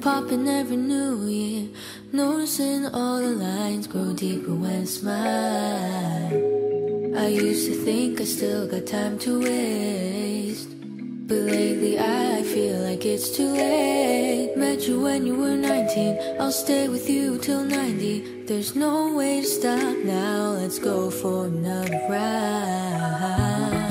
popping every new year. Noticing all the lines grow deeper when I smile. I used to think I still got time to waste. But lately I feel like it's too late. Met you when you were 19. I'll stay with you till 90. There's no way to stop now. Let's go for another round.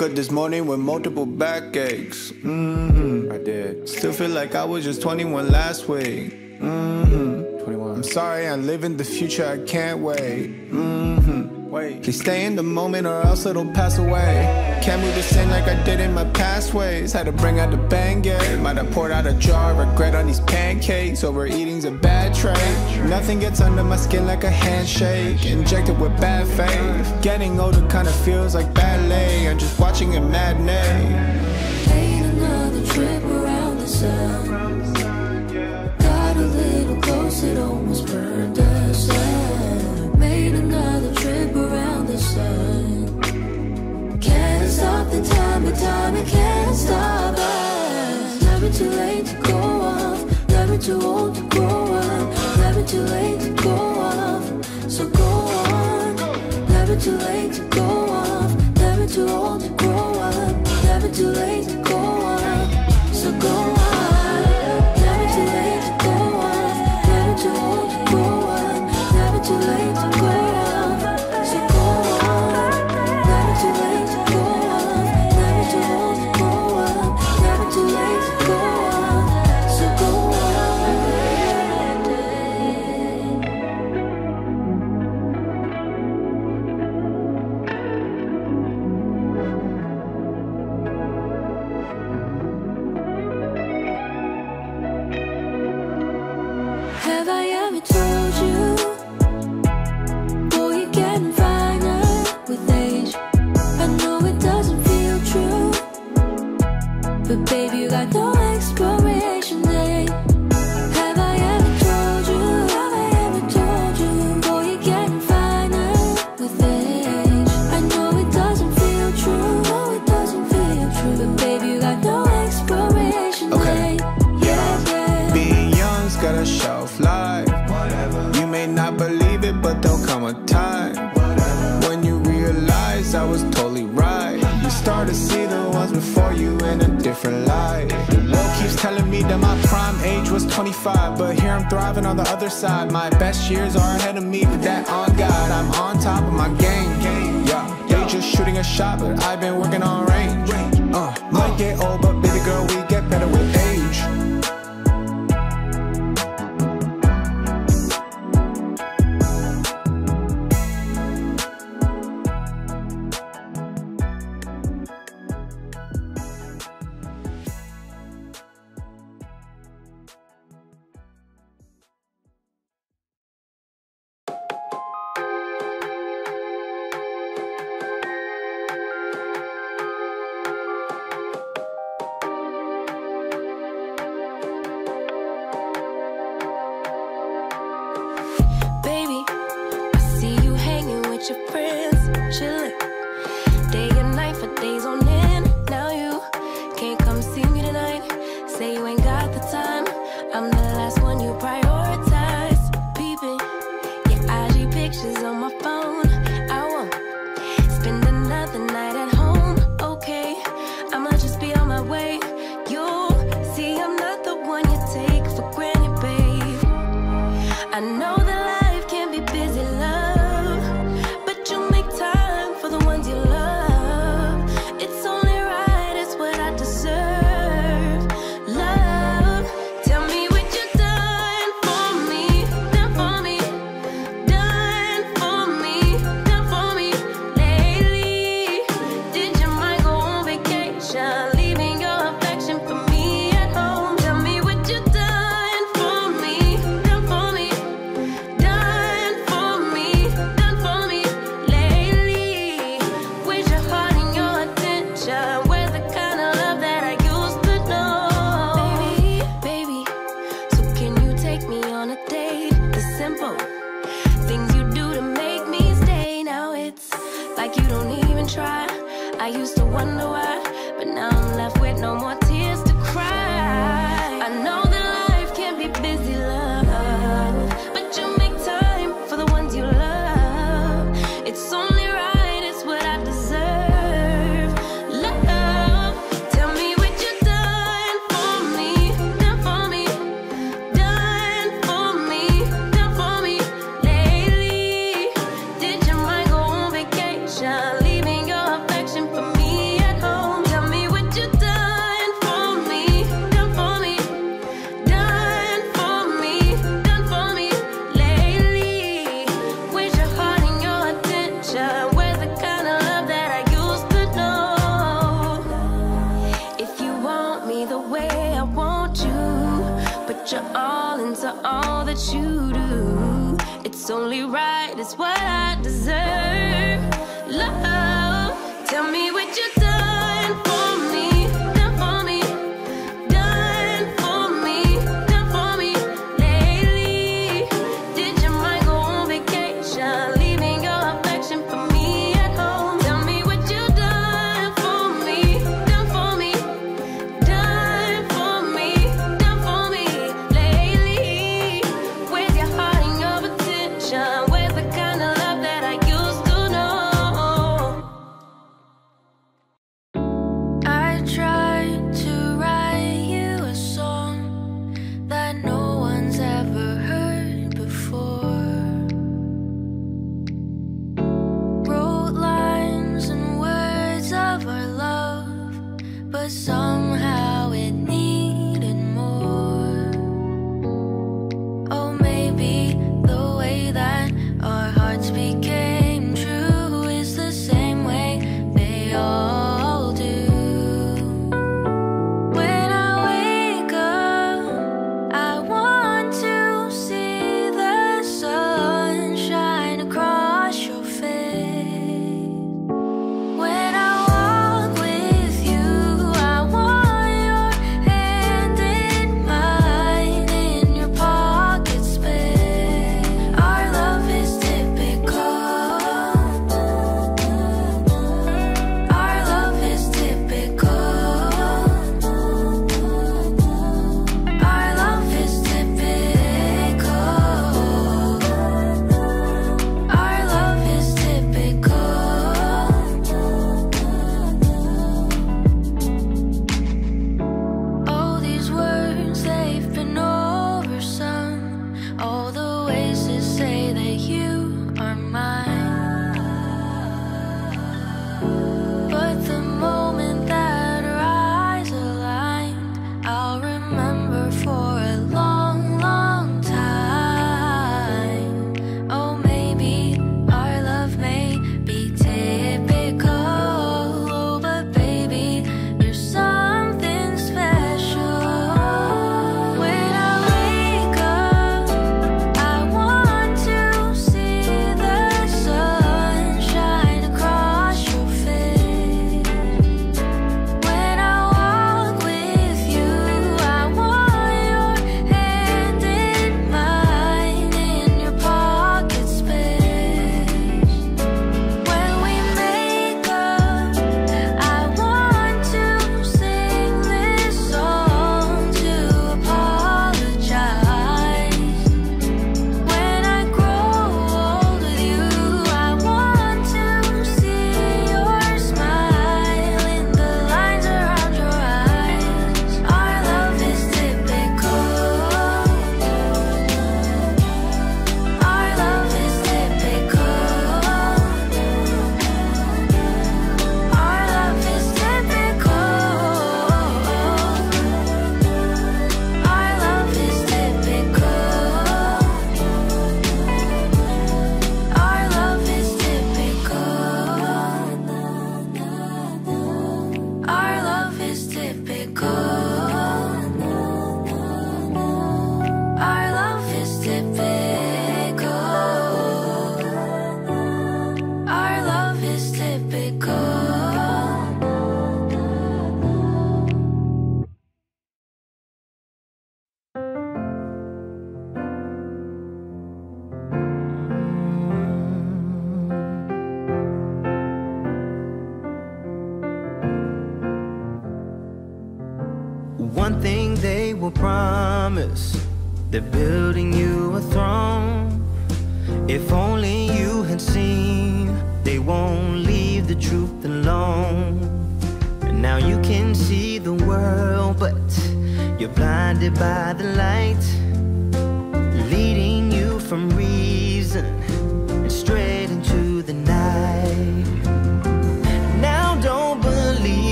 Woke up this morning with multiple backaches. Mm-hmm. I did. Still feel like I was just 21 last week. Mm-hmm. 21. I'm sorry, I live in the future, I can't wait. Mm-hmm. Wait. Please stay in the moment or else it'll pass away. Can't move the same like I did in my past ways. Had to bring out the Band-Aid. Might have poured out a jar, of regret on these pancakes. Overeating's a bad trait. Nothing gets under my skin like a handshake. Injected with bad faith. Getting older kinda feels like ballet. I'm just watching a matinee. Made another trip around the sun. Got a little close, it Stop the time, but time it can't stop us. Never too late to go off, never too old to grow up, never too late to go off. So go on, never too late to go off, never too old to grow up, never too late to. Go on,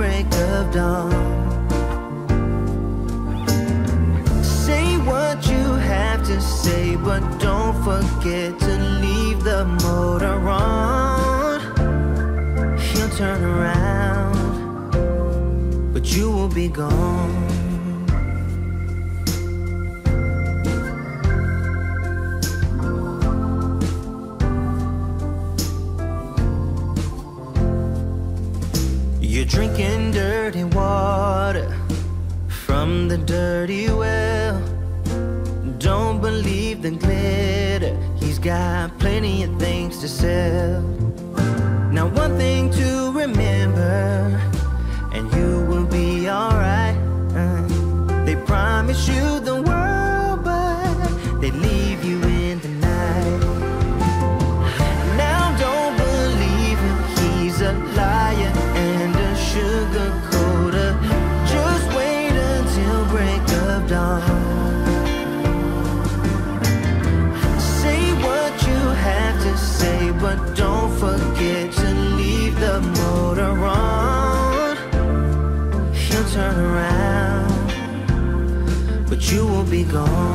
break of dawn. Say what you have to say, but don't forget to leave the motor on. He'll turn around, but you will be gone. drinking dirty water from the dirty well. Don't believe the glitter, he's got plenty of things to sell. Now, one thing to remember, and you will be alright. Uh, they promise you gone.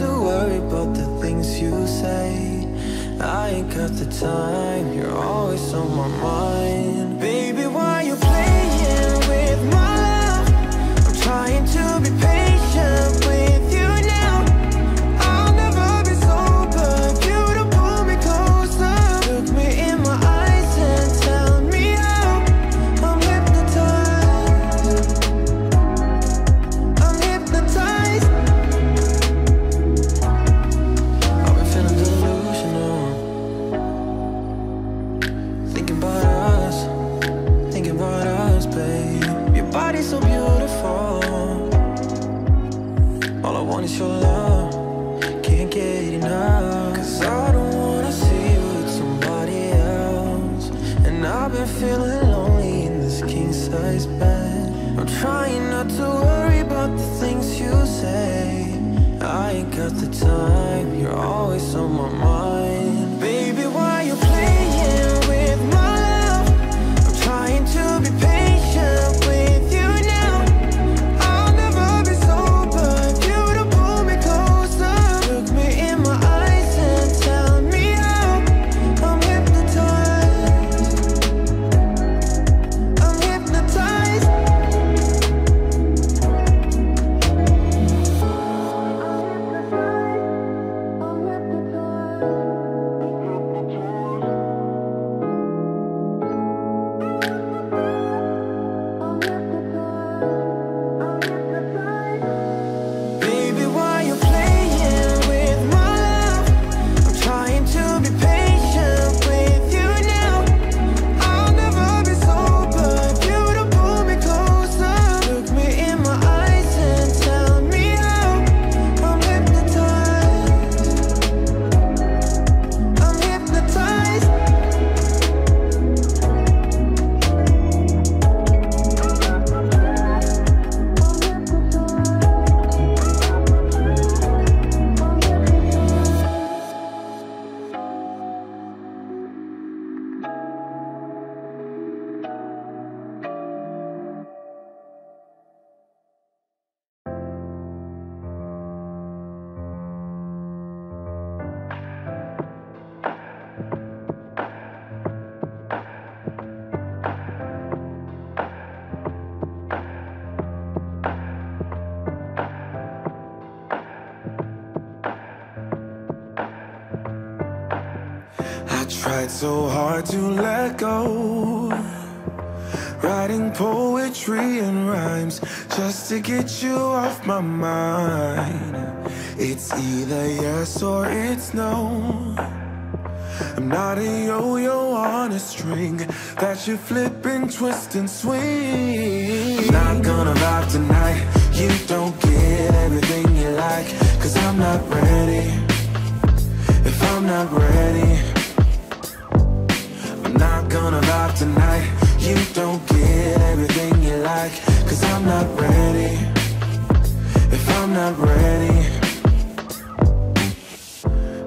to worry about the things you say. I ain't got the time, you're always on my mind. tried so hard to let go. Writing poetry and rhymes Just to get you off my mind. It's either yes or it's no. I'm not a yo-yo on a string That you flip and twist and swing. Not gonna vibe tonight. You don't get everything you like Cause I'm not ready. If I'm not ready gonna rock tonight. You don't get everything you like Cause I'm not ready. If I'm not ready.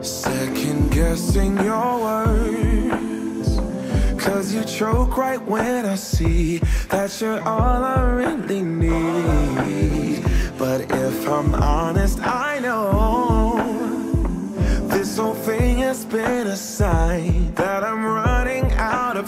Second guessing your words Cause you choke right when I see That you're all I really need. But if I'm honest, I know This whole thing has been a sign That I'm running out of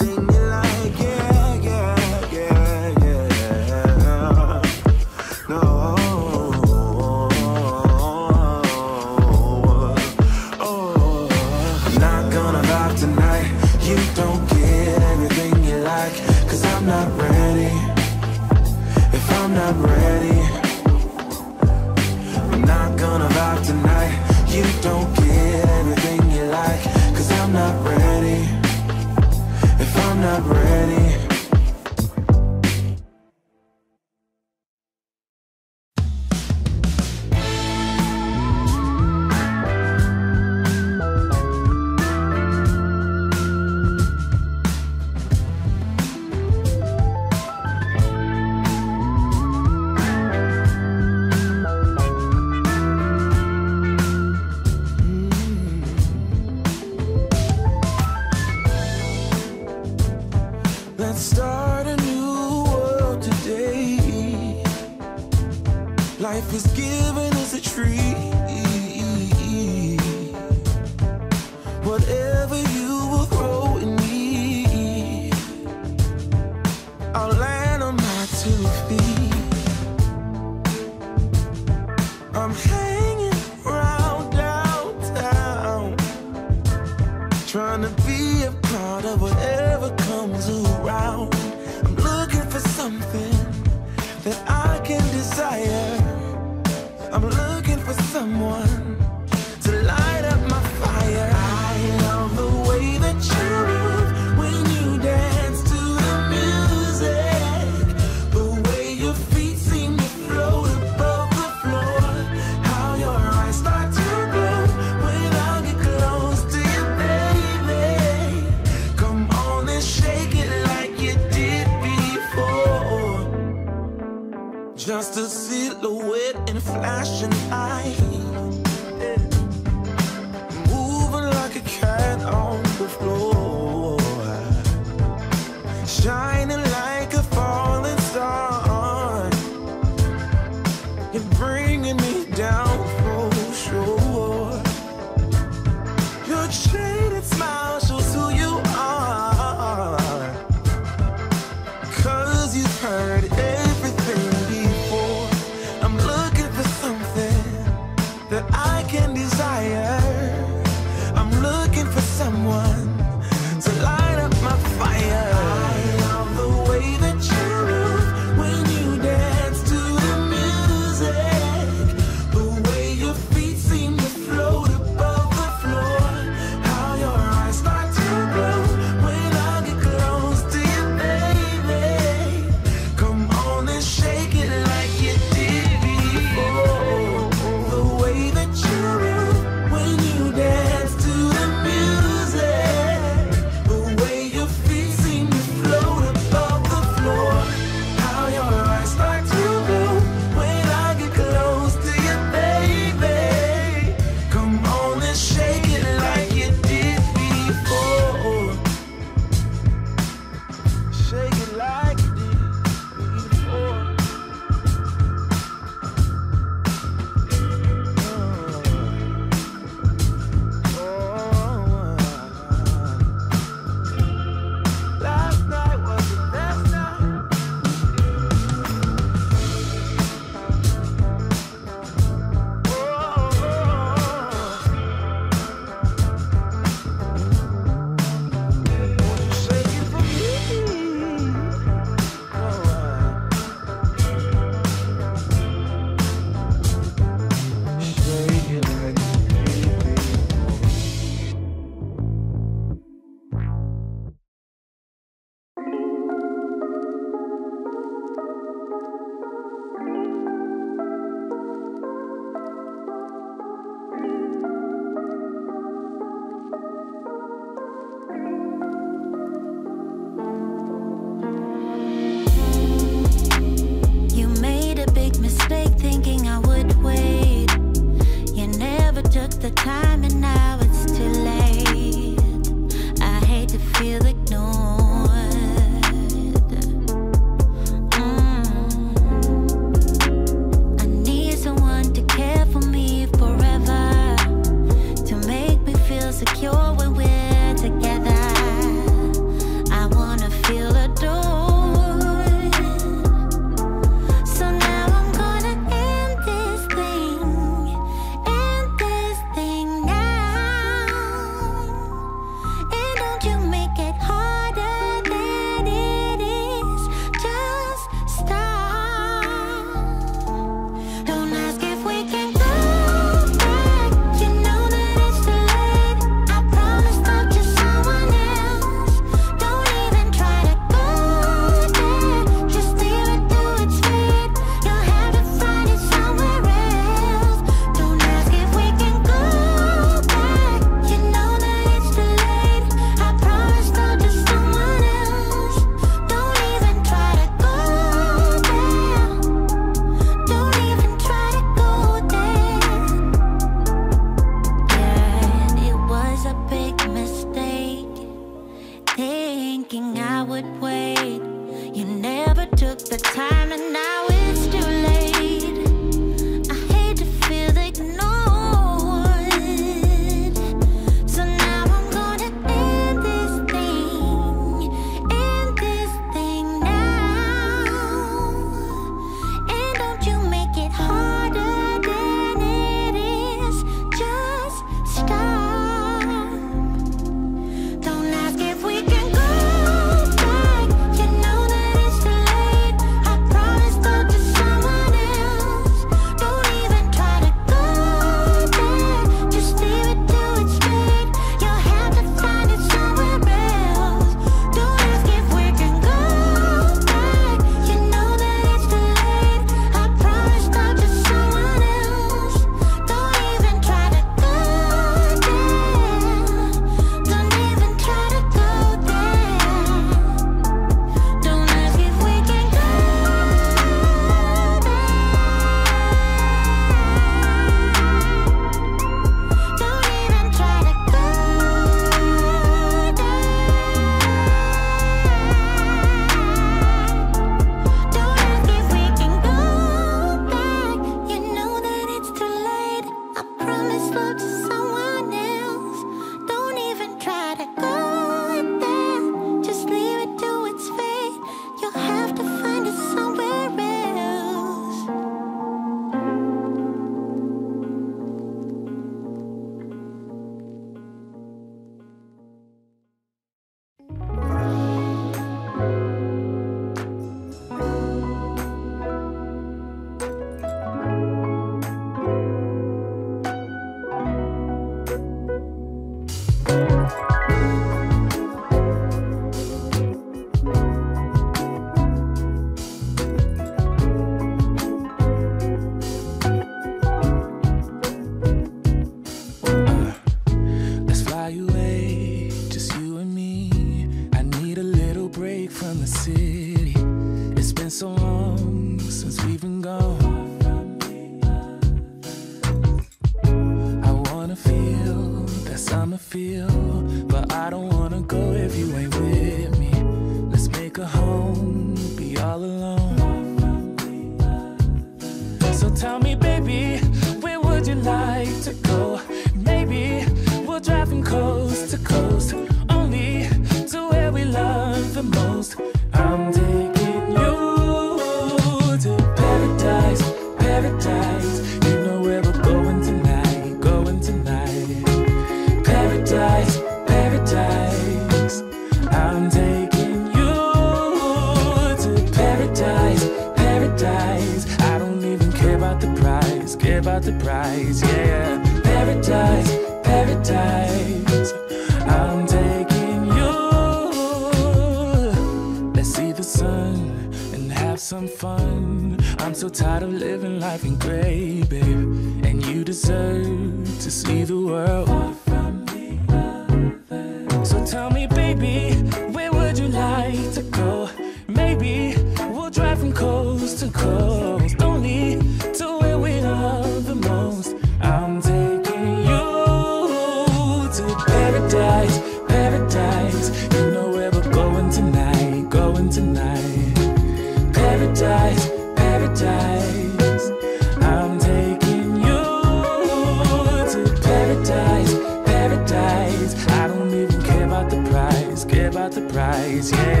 yeah.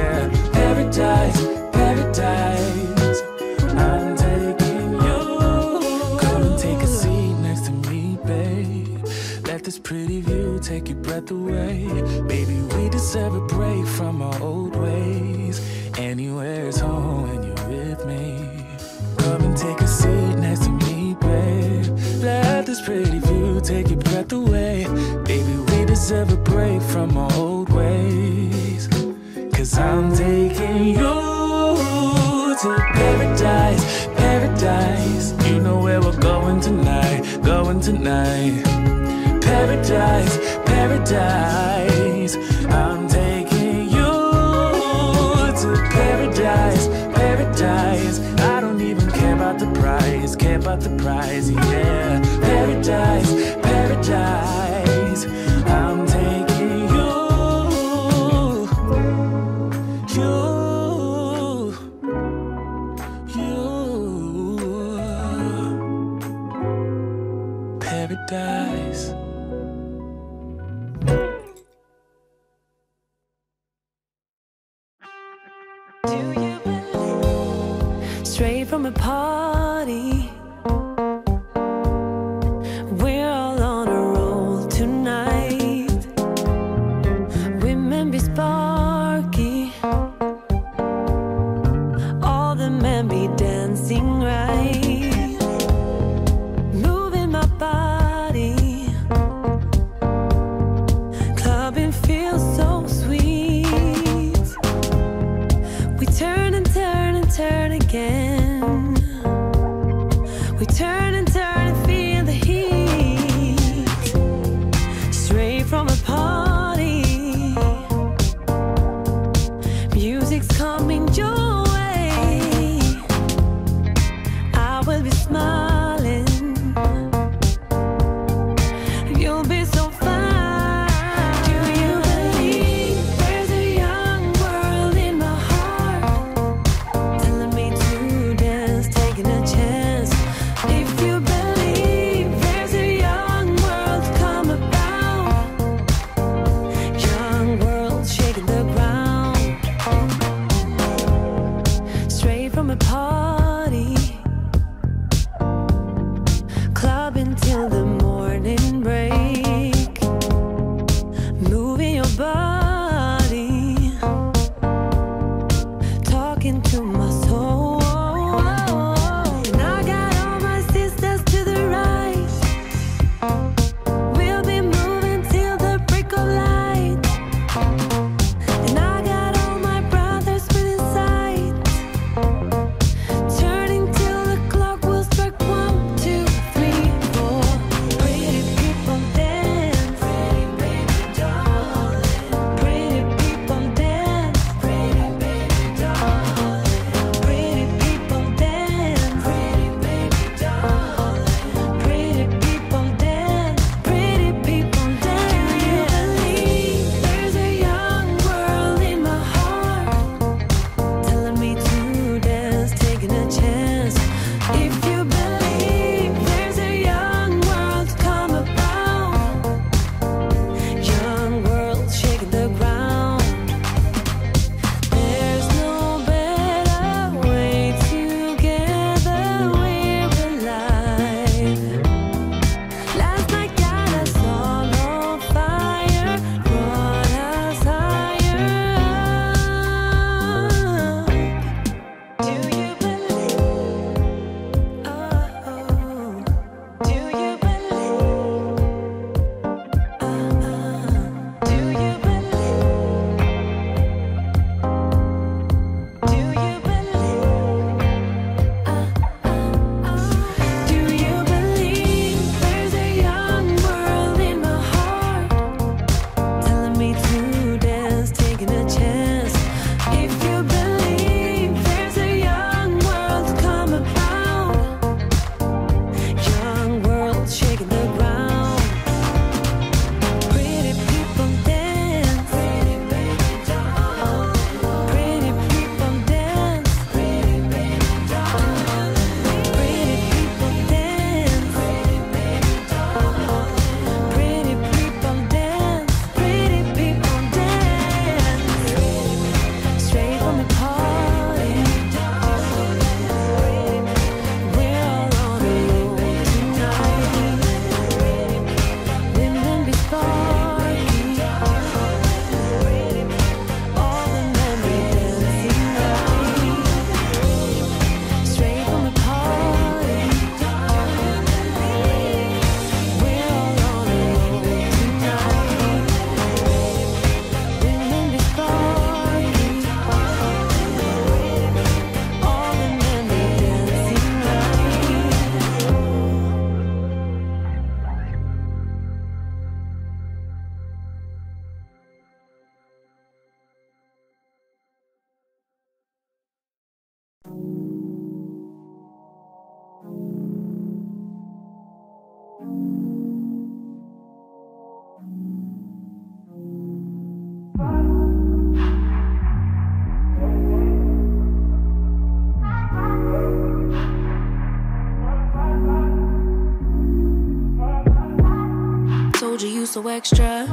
Extra,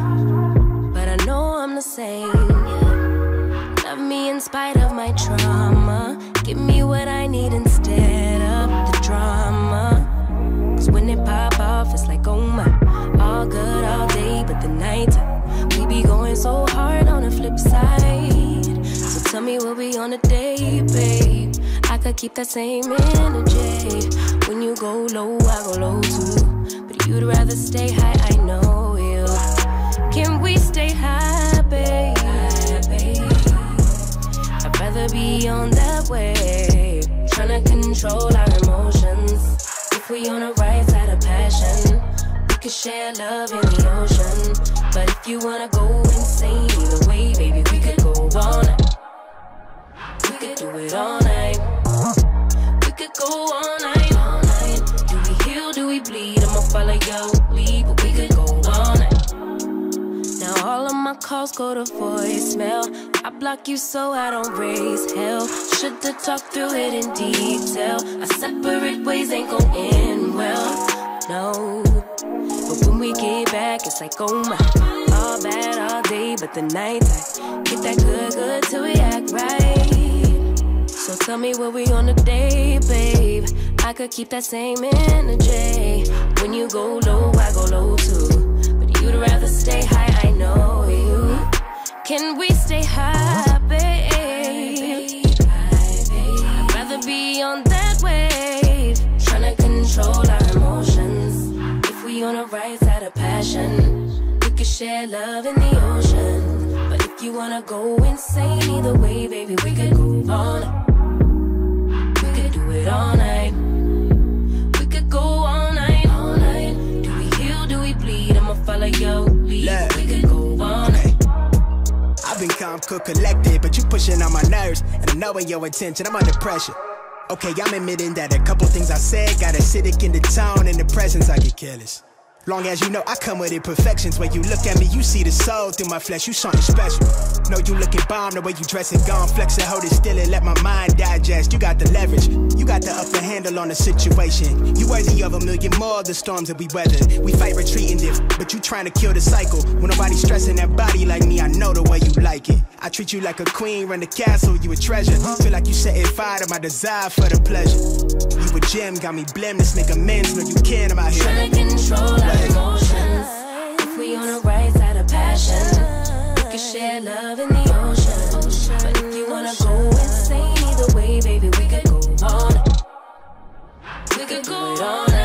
but I know I'm the same. Love me in spite of my trauma. Give me what I need instead of the drama. Cause when it pop off, it's like, oh my. All good all day, but the night we be going so hard on the flip side. So tell me, we'll be on a date, babe? I could keep that same energy. When you go low, I go low too. But you'd rather stay high, I know. Can we stay high, babe? I'd rather be on that wave. Trying to control our emotions. If we on the right side of passion, we could share love in the ocean. But if you wanna go insane either way, baby, we could go all night. We could do it all night. We could go all night, my calls go to voicemail. I block you so I don't raise hell. Should've talked through it in detail. Our separate ways ain't gon' end well. No. But when we get back, it's like, oh my. All bad all day, but the night I get that good, good till we act right. So tell me where we on a day, babe. I could keep that same energy. When you go low, I go low too. But you'd rather stay high, know you. Can we stay high, babe? I'd rather be on that wave. Tryna control our emotions. If we on the right side of passion, we could share love in the ocean. But if you wanna go insane either way, baby, we could go night. We could do it all night. We could go all night, all night. Do we heal? Do we bleed? I'ma follow your Calm, cool, collected, but you pushing on my nerves. And I know in your intention, I'm under pressure. Okay, I'm admitting that a couple things I said got acidic in the tone and the presence, I get careless. Long as you know I come with imperfections. When you look at me, you see the soul through my flesh. You something special. Know you looking bomb the way you dressing, gone flex and hold it still and let my mind digest. You got the leverage, you got the upper handle on the situation. You worthy of a million more of the storms that we weathered. We fight retreating if, but you trying to kill the cycle. When nobody stressing that body like me, I know the way you like it. I treat you like a queen, run the castle, you a treasure. Feel like you setting fire to my desire for the pleasure. You a gem, got me blim, let's make amends. Know you can, I'm out here. Tryna control our emotions. If we on the right side of passion, we can share love in the ocean. But if you wanna go insane either way, baby, we could go on. We could go all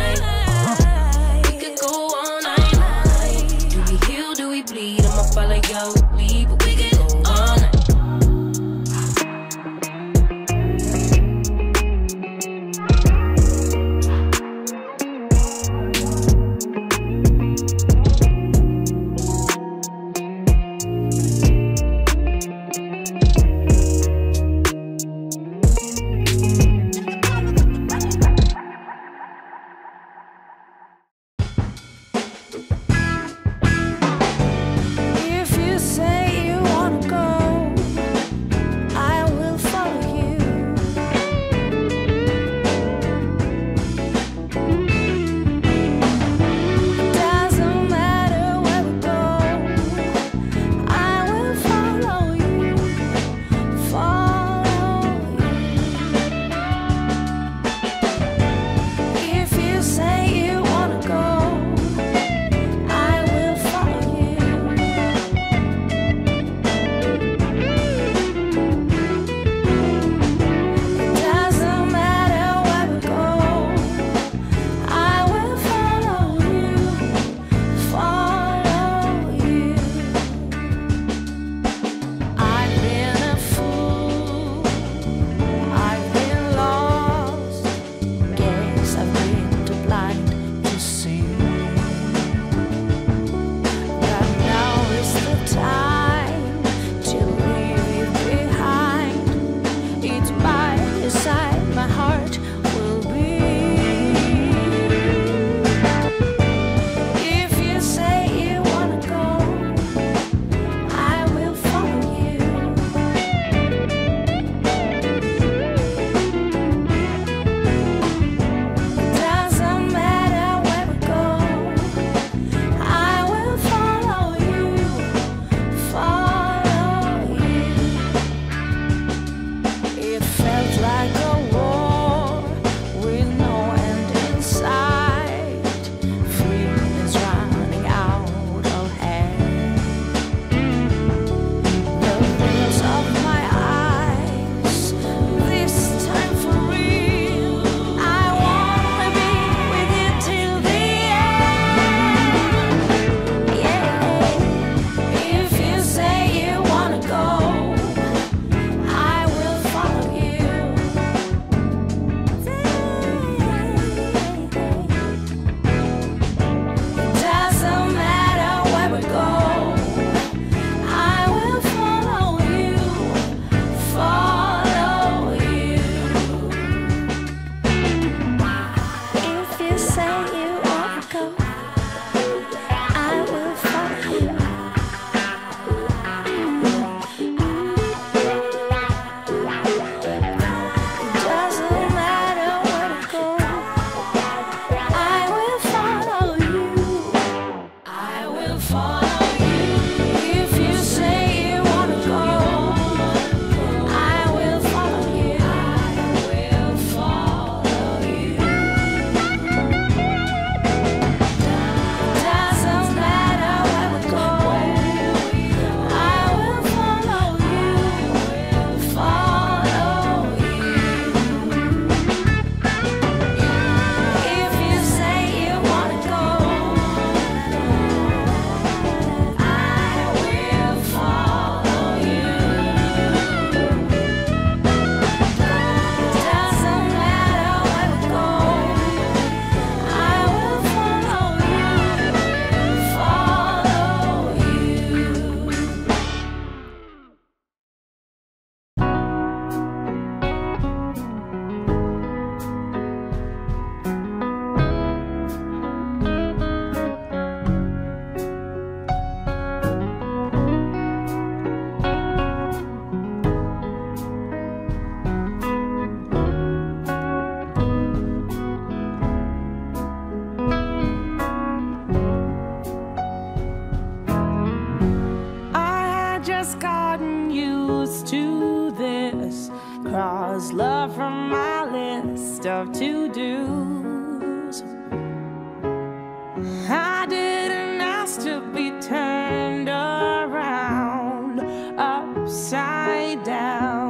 upside down,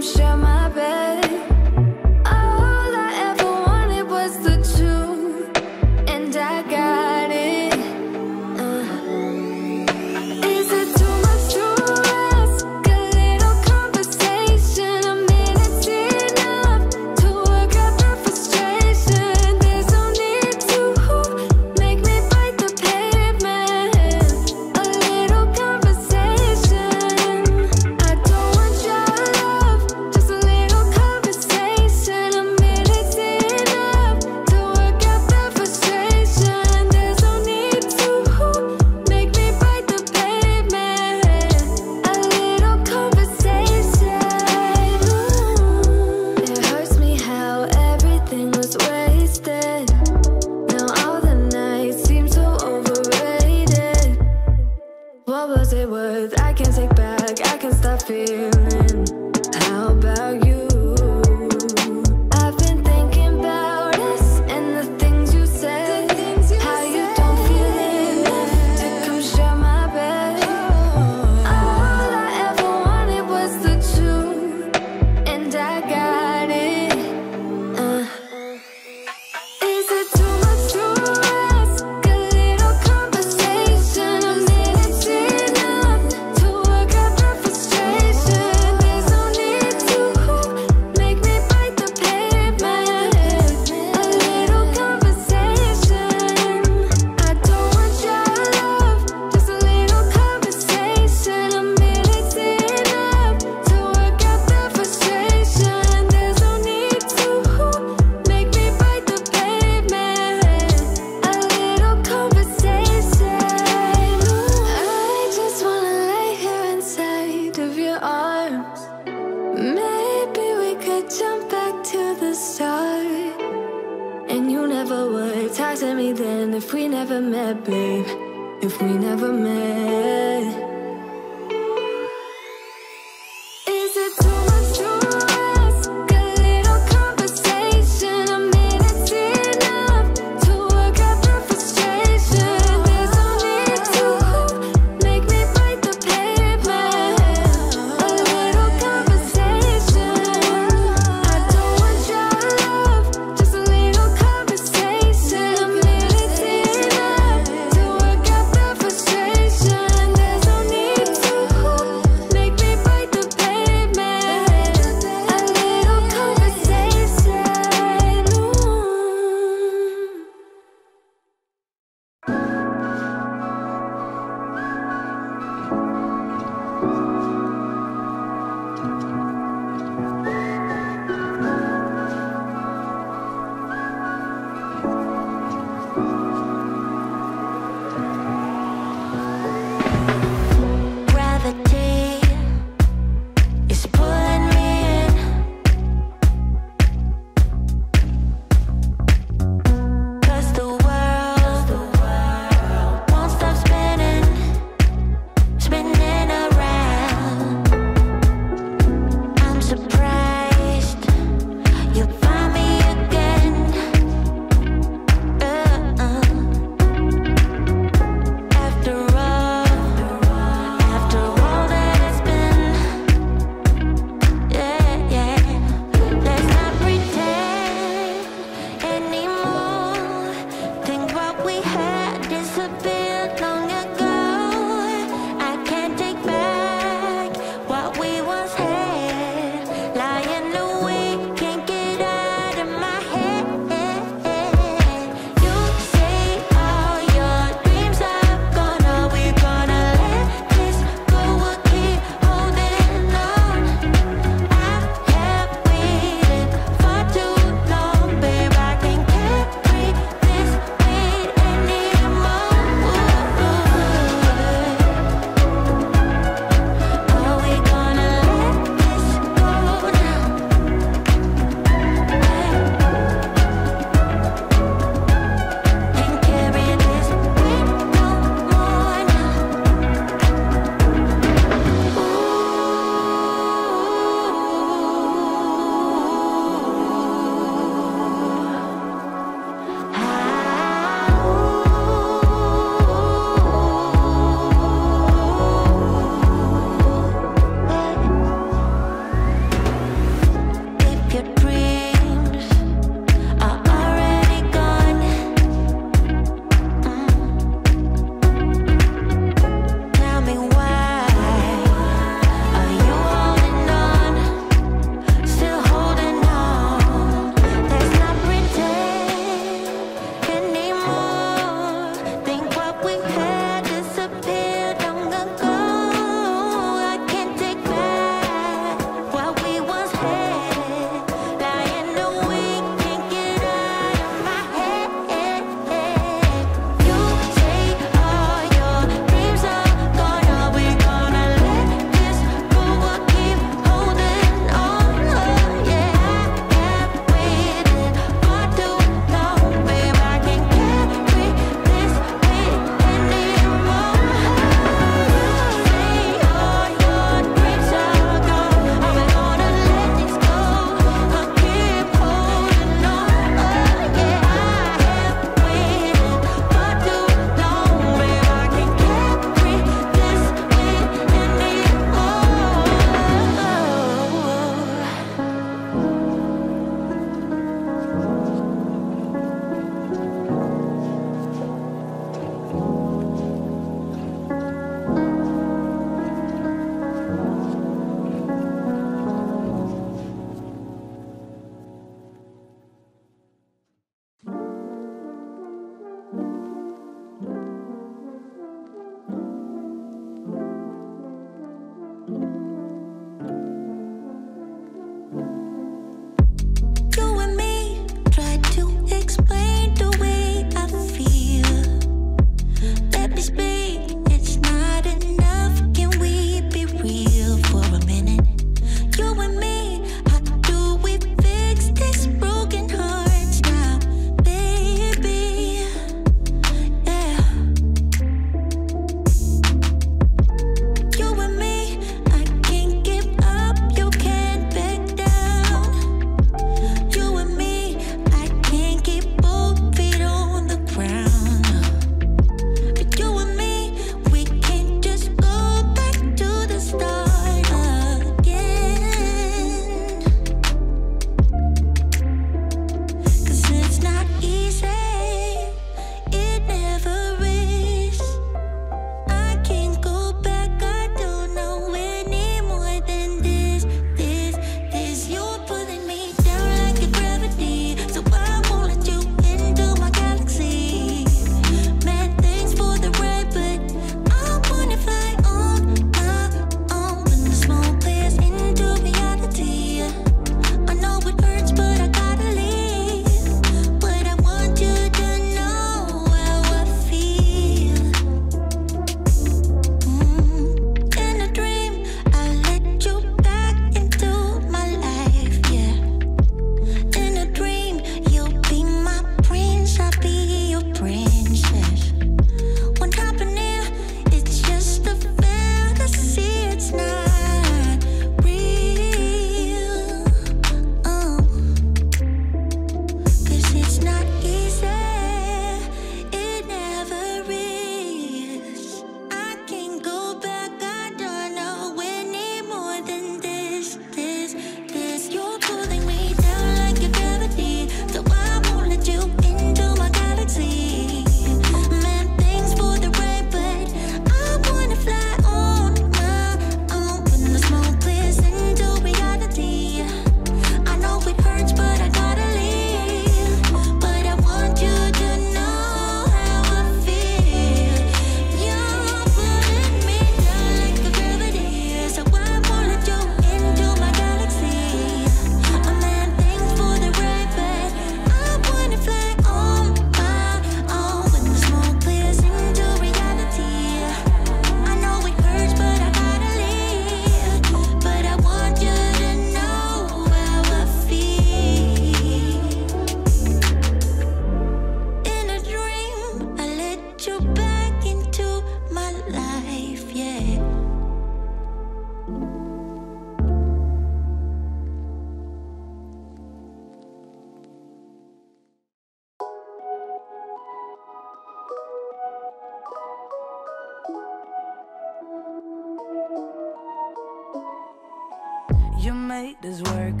this work.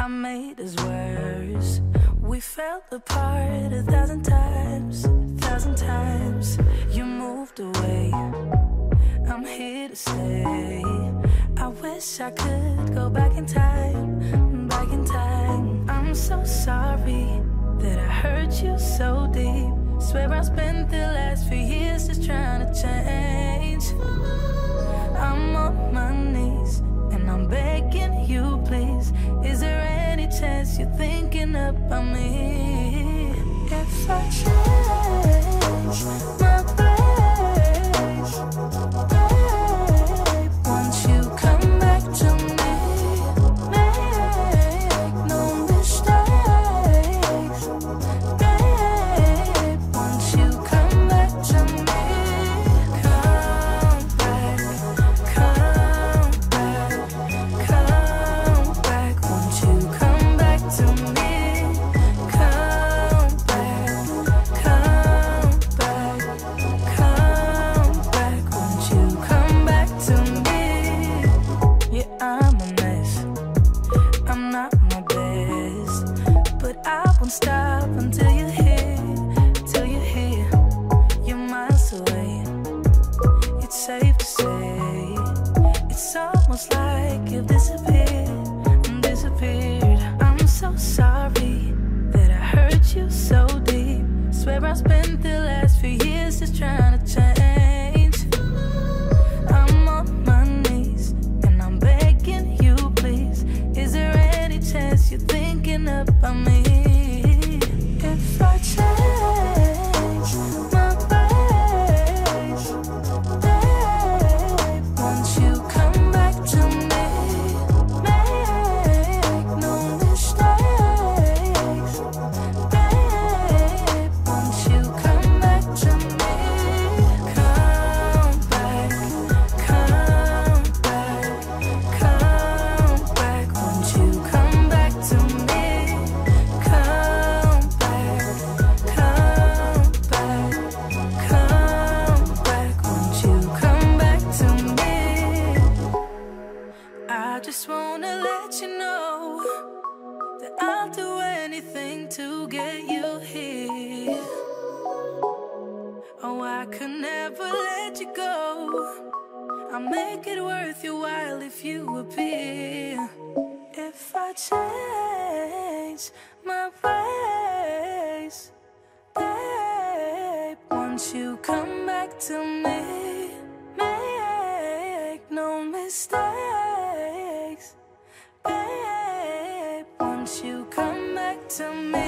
I made this worse. We fell apart a thousand times, a thousand times. You moved away. I'm here to stay. I wish I could go back in time, back in time. I'm so sorry that I hurt you so deep. Swear I spent the last few years just trying to change. up on me. Oh, I could never let you go. I'll make it worth your while if you appear. If I change my ways, babe, won't you come back to me? Make no mistakes, babe, won't you come back to me?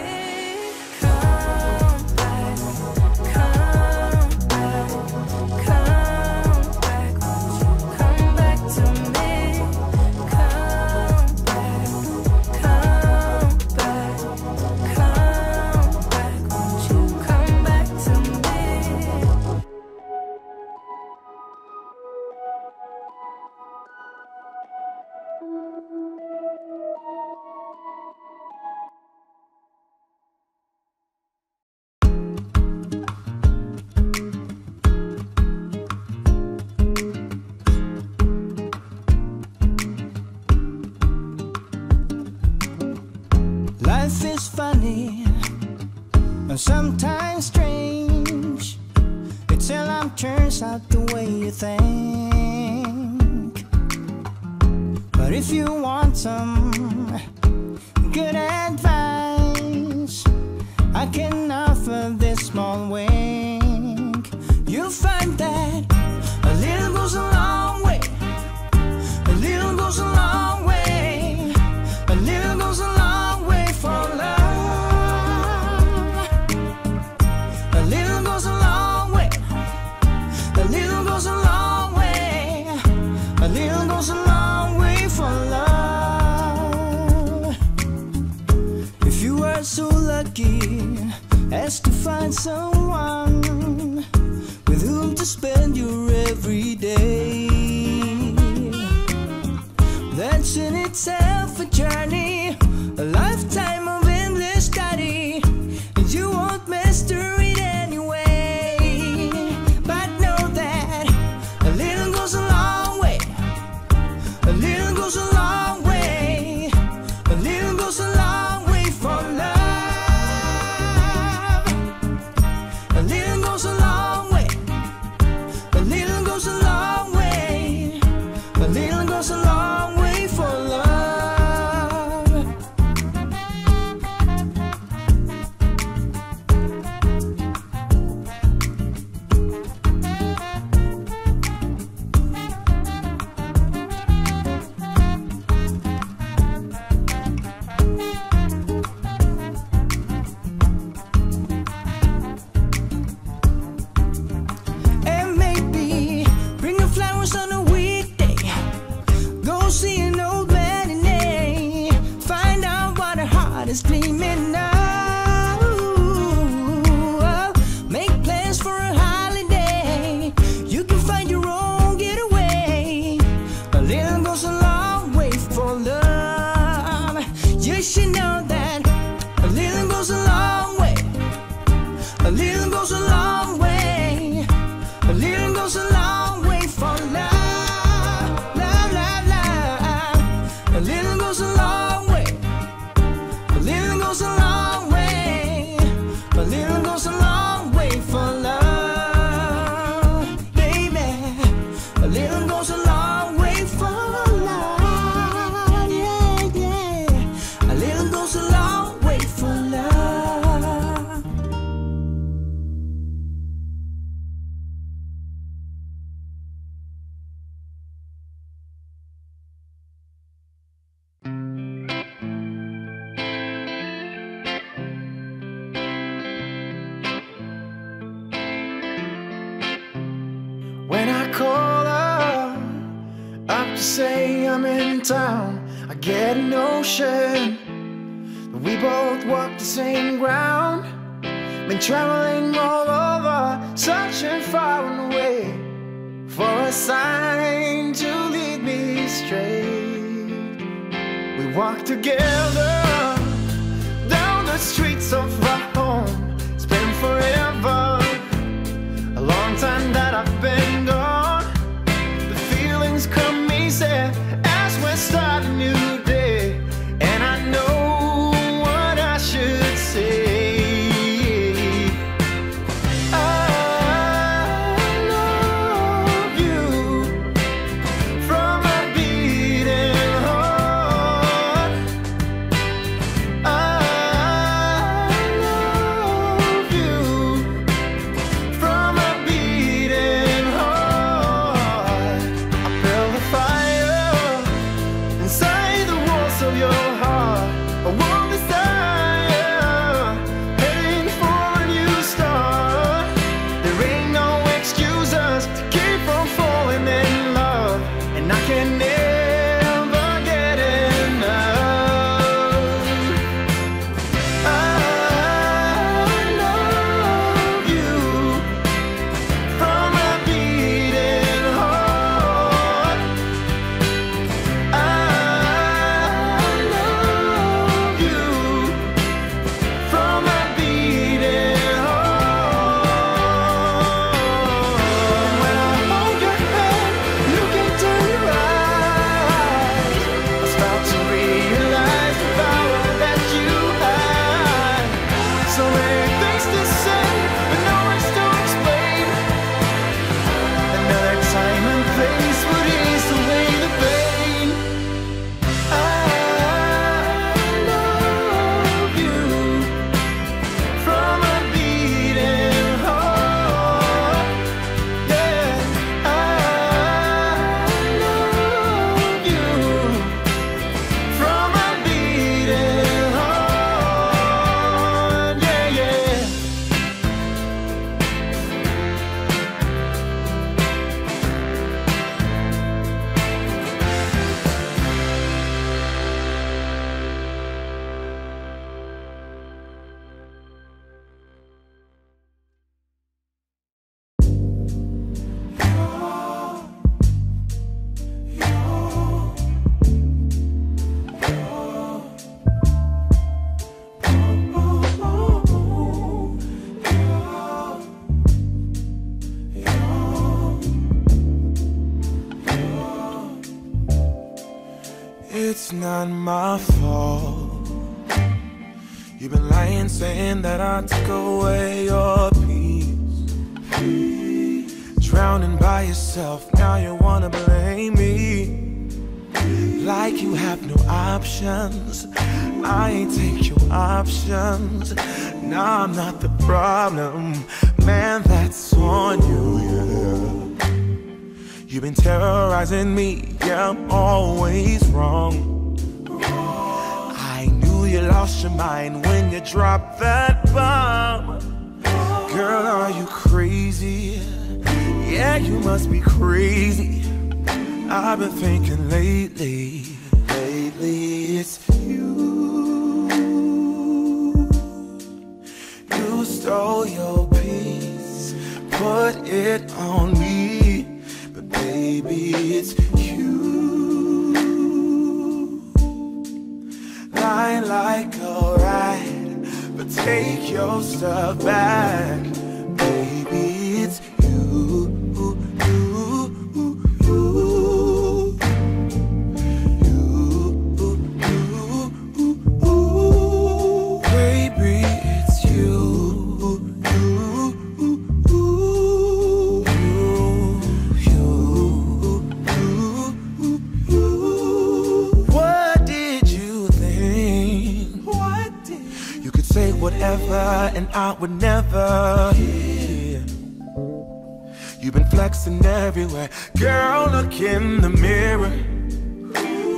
You've been flexing everywhere. Girl, look in the mirror.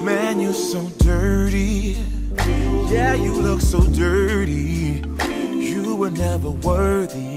Man, you're so dirty. Yeah, you look so dirty. You were never worthy.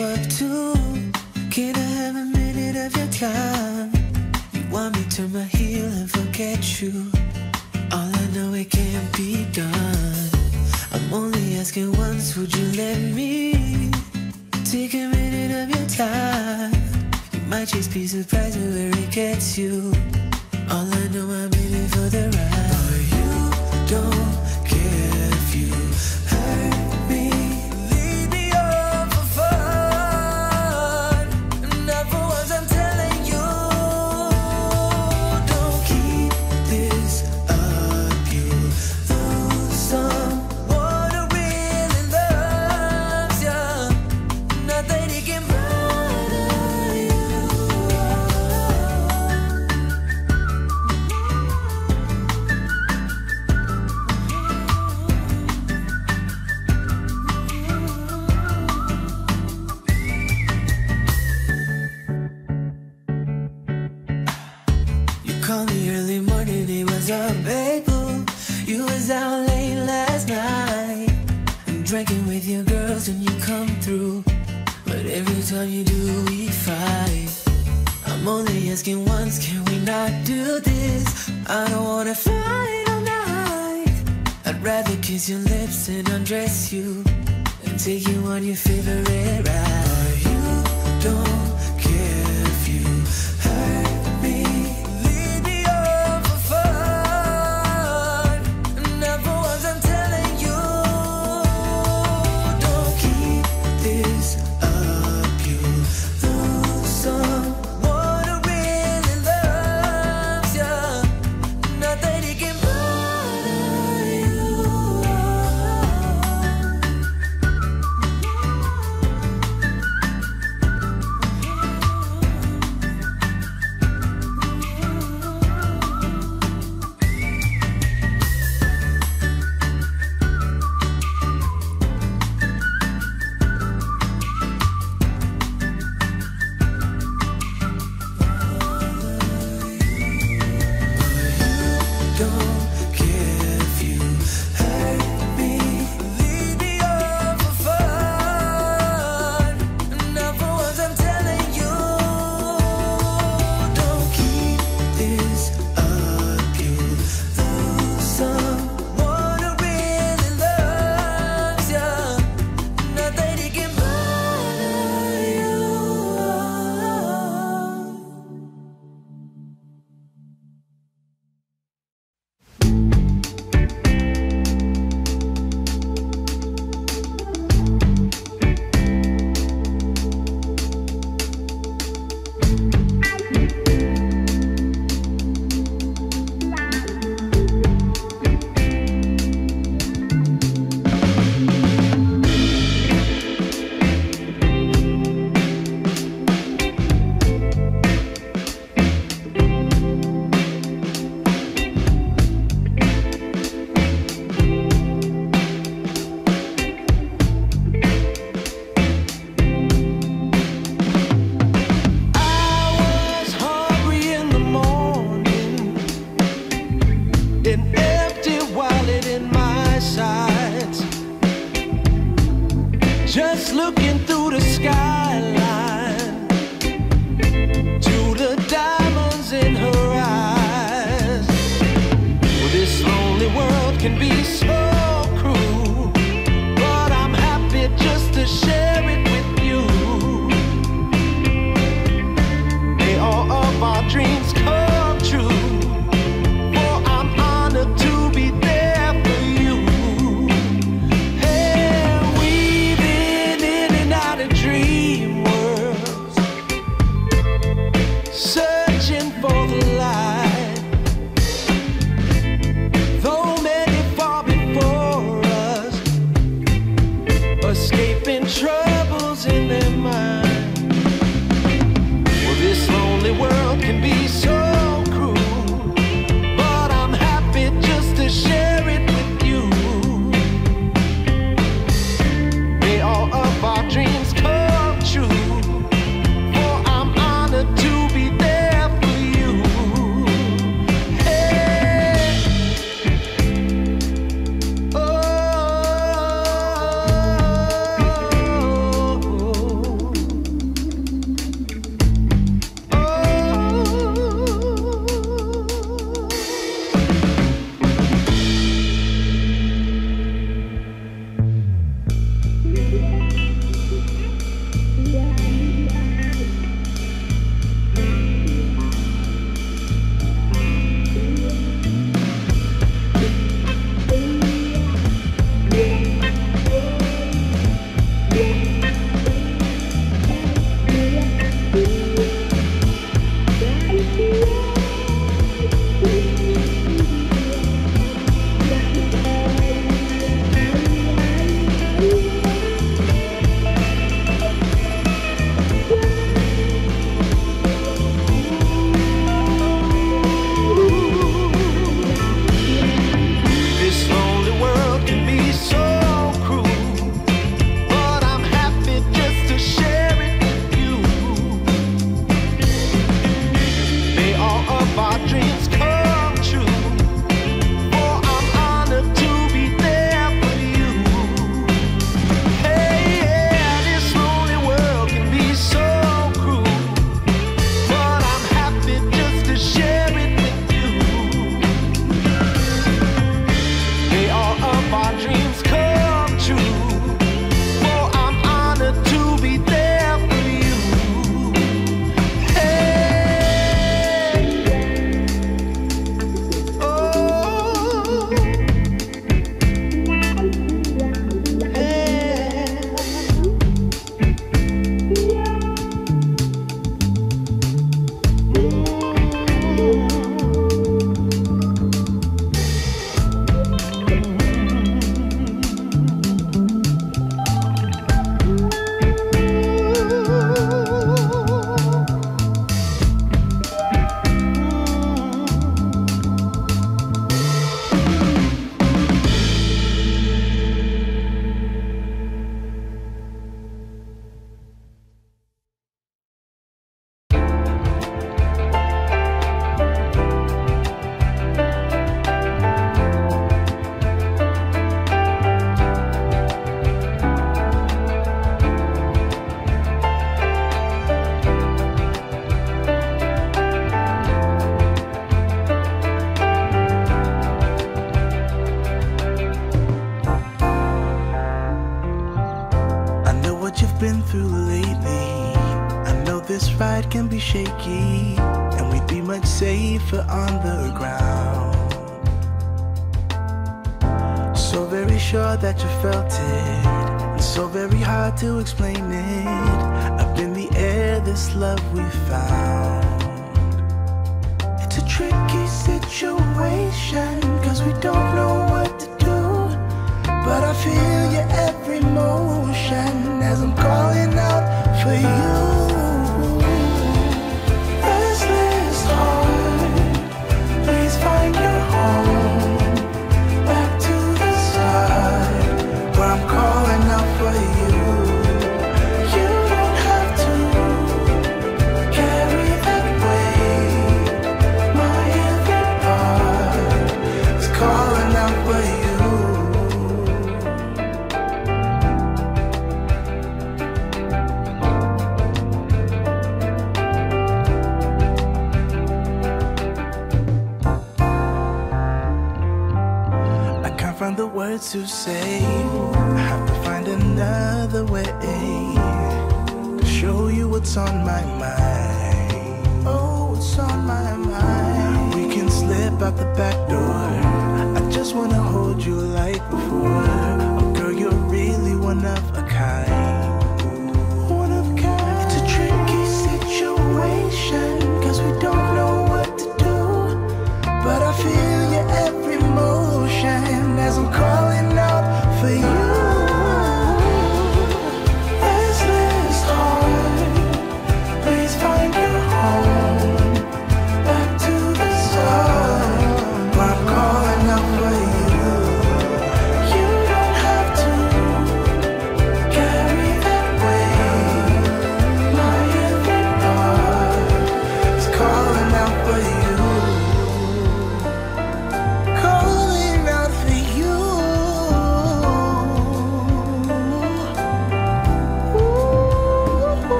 work too Can I have a minute of your time? You want me to turn my heel and forget you? All I know it can't be done. I'm only asking once, would you let me Take a minute of your time? You might just be surprised at where it gets you. All I know I'm in it for the ride. But you don't